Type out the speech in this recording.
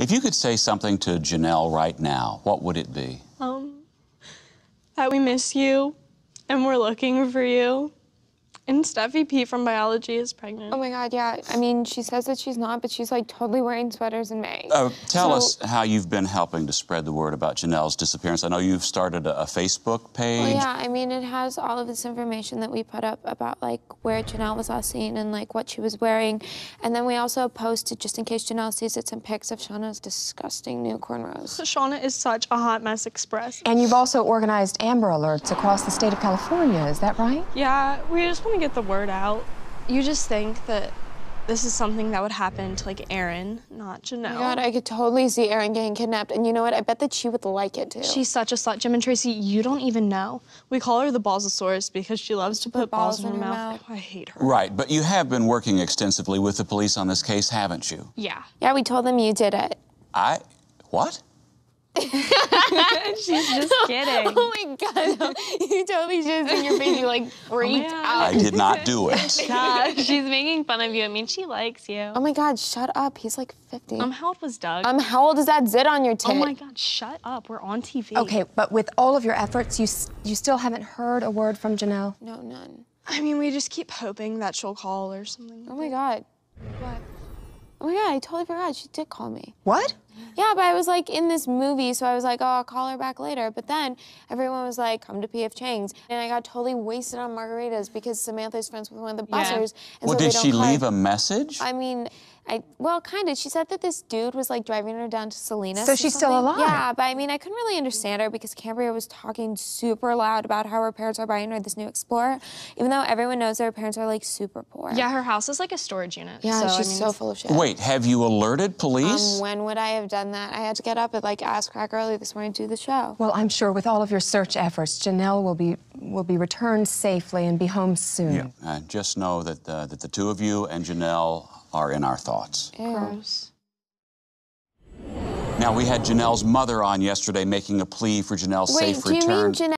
If you could say something to Janelle right now, what would it be? Um, that we miss you and we're looking for you. And Steffi P from biology is pregnant. Oh my God, yeah. I mean, she says that she's not, but she's like totally wearing sweaters in May. Uh, tell So- us how you've been helping to spread the word about Janelle's disappearance. I know you've started a, a Facebook page. Well, yeah, I mean, it has all of this information that we put up about like where Janelle was last seen and like what she was wearing. And then we also posted, just in case Janelle sees it, some pics of Shauna's disgusting new cornrows. Shauna is such a hot mess express. And you've also organized Amber Alerts across the state of California, is that right? Yeah, we just want to get the word out. You just think that this is something that would happen to like Aaron, not Janelle. Oh God, I could totally see Aaron getting kidnapped. And you know what? I bet that she would like it too. She's such a slut, Jim and Tracy. You don't even know. We call her the Ballsosaurus because she loves to put, balls, in her, mouth. I hate her. Right, but you have been working extensively with the police on this case, haven't you? Yeah. yeah, we told them you did it. I. What? She's just kidding. Oh my God, you totally should have seen your face. You like freaked yeah. out. I did not do it. Nah, she's making fun of you. I mean, she likes you. Oh my God, shut up. He's like 50. Um, how old was Doug? Um, how old is that zit on your tit? oh my God, shut up. We're on TV. Okay, but with all of your efforts, you, you still haven't heard a word from Janelle? No, none. I mean, we just keep hoping that she'll call or something. Oh my God. What? My God, I totally forgot. She did call me. What? Yeah, but I was like in this movie, so I was like, oh, I'll call her back later. But then everyone was like, come to PF Chang's. And I got totally wasted on margaritas because Samantha's friends with one of the Yeah. bussers. And Well, so they did don't she call her- leave a message? I mean, I well, kind of. She said that this dude was like driving her down to Salinas. So or she's still alive? Yeah, but I mean, I couldn't really understand her because Cambria was talking super loud about how her parents are buying her this new Explorer, even though everyone knows that her parents are like super poor. Yeah, her house is like a storage unit. Yeah, so, she's I mean, so it's- full of shit. Wait, have you alerted police? Um, when would I have done that? I had to get up at like ass crack early this morning to do the show. Well, I'm sure with all of your search efforts, Janelle will be will be returned safely and be home soon. yeah. Uh, just know that uh, that the two of you and Janelle are in our thoughts. Gross. Now we had Janelle's mother on yesterday making a plea for Janelle's Wait, safe do you return. mean Janelle?